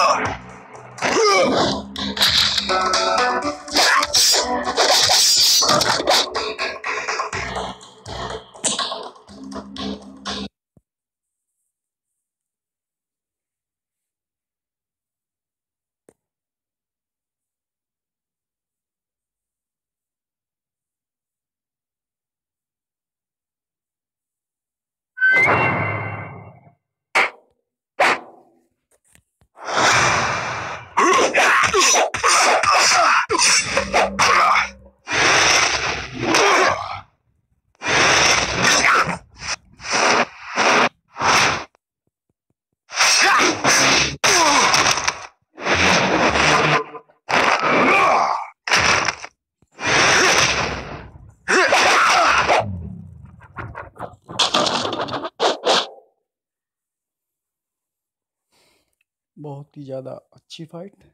Uh. बहुत ही ज़्यादा अच्छी फाइट